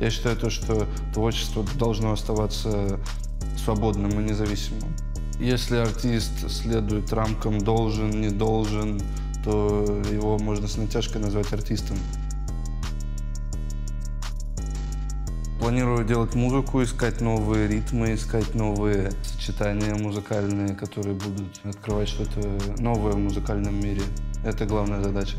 Я считаю то, что творчество должно оставаться свободным и независимым. Если артист следует рамкам должен, не должен, то его можно с натяжкой назвать артистом. Планирую делать музыку, искать новые ритмы, искать новые сочетания музыкальные, которые будут открывать что-то новое в музыкальном мире. Это главная задача.